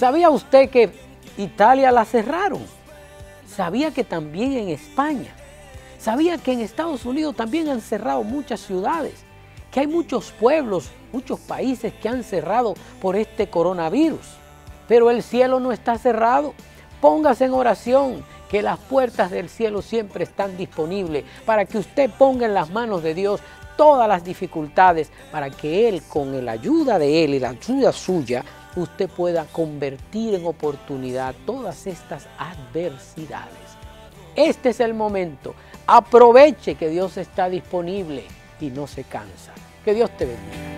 ¿Sabía usted que Italia la cerraron? ¿Sabía que también en España? ¿Sabía que en Estados Unidos también han cerrado muchas ciudades? Que hay muchos pueblos, muchos países que han cerrado por este coronavirus. Pero el cielo no está cerrado. Póngase en oración que las puertas del cielo siempre están disponibles para que usted ponga en las manos de Dios todas las dificultades para que Él, con la ayuda de Él y la ayuda suya, usted pueda convertir en oportunidad todas estas adversidades. Este es el momento. Aproveche que Dios está disponible y no se cansa. Que Dios te bendiga.